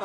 uh